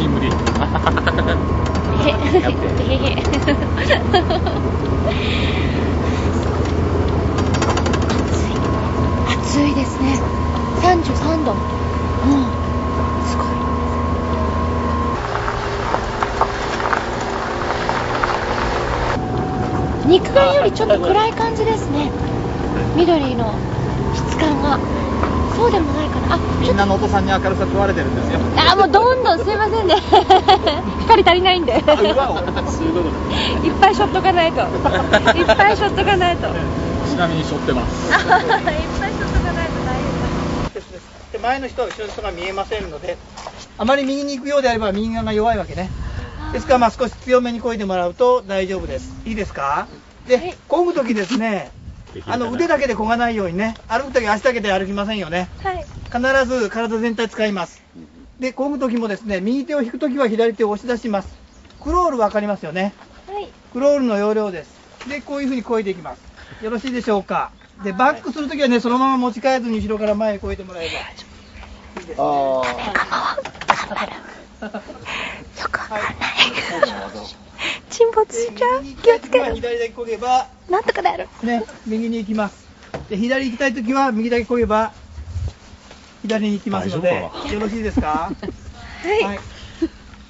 し無理へへへ。暑いですね。33度うん。すごい。肉眼よりちょっと暗い感じですね。緑のそうでもないかな。あみんなのお父さんに明るさ食われてるんですよ。あもうどんどんすいませんね。光足りないんで。いっぱいしょっとかないと。いっぱいしょっとかないと。いっちなみに背負ってます。ぱいしょっとかないと大変で前の人は後ろの人が見えませんのであまり右に行くようであれば右側が弱いわけね。ですからまあ少し強めに漕いでもらうと大丈夫です。いいですか？で、はい。漕ぐ時ですねあの腕だけで漕がないようにね。歩く時足だけで歩きませんよね。はい。必ず体全体使います。で漕ぐ時もですね右手を引く時は左手を押し出します。クロール分かりますよね。はい。クロールの要領です。でこういうふうに漕いでいきます。よろしいでしょうか。でバックするときはねそのまま持ち替えずに後ろから前へ漕いでもらえば。い。いですね。そこはい。沈没しちゃう。気をつける左だけ漕げばなんとかなる。ね右に行きます。で左行きたいときは右だけ漕げば左に行きますのでよろしいですか？はい、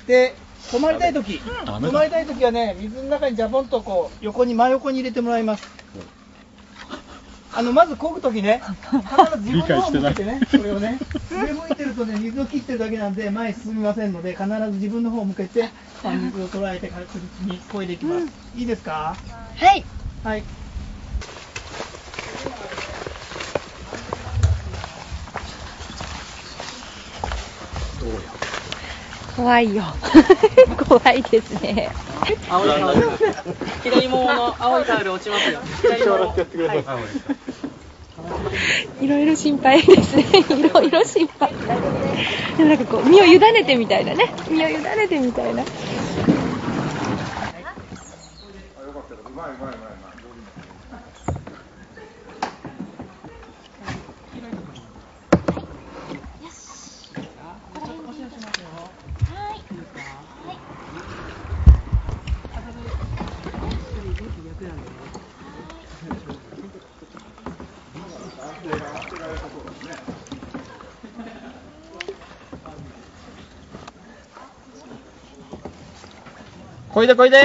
で止まりたいとき止まりたいときはね水の中にジャボンとこう横に真横に入れてもらいます。あのまず漕ぐときね必ず自分の方向いてねこれをね上向いてるとね水を切ってるだけなんで前に進みませんので必ず自分の方を向けてまあ水を捉えて確実に漕いでいきます、いいですか？はいはい。怖いよ。怖いですね。青いタオル左ももの青いタオル落ちますよ。左もい。ろいろ心配ですね。いろいろ心配。でもなんかこう身を委ねてみたいなね。身を委ねてみたいなこいでこいで。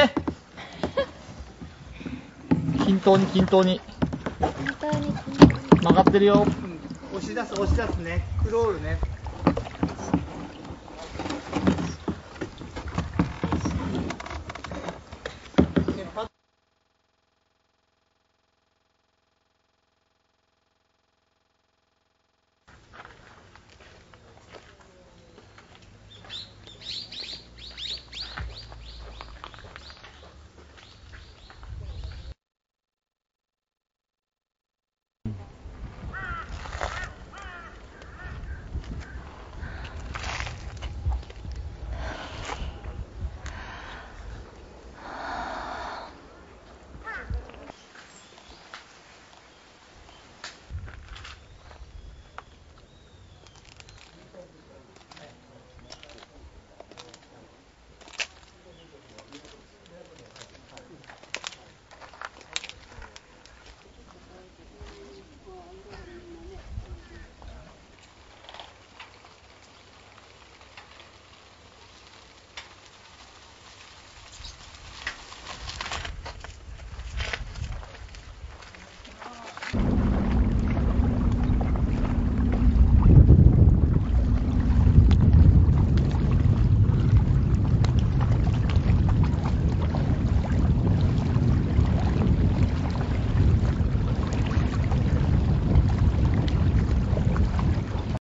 均等に均等に。曲がってるよ。押し出す押し出すね。クロールね